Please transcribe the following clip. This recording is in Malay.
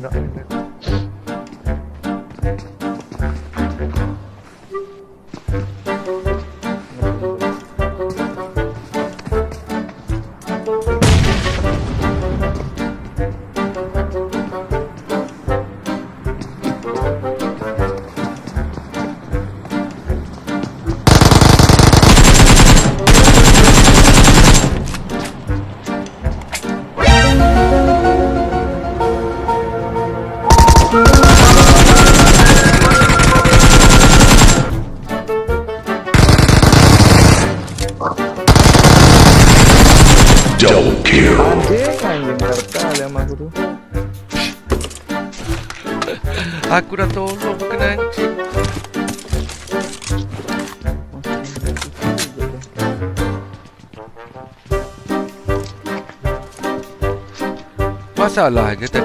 나 는. Aku dah tolong kena anjing. Masalah je tadi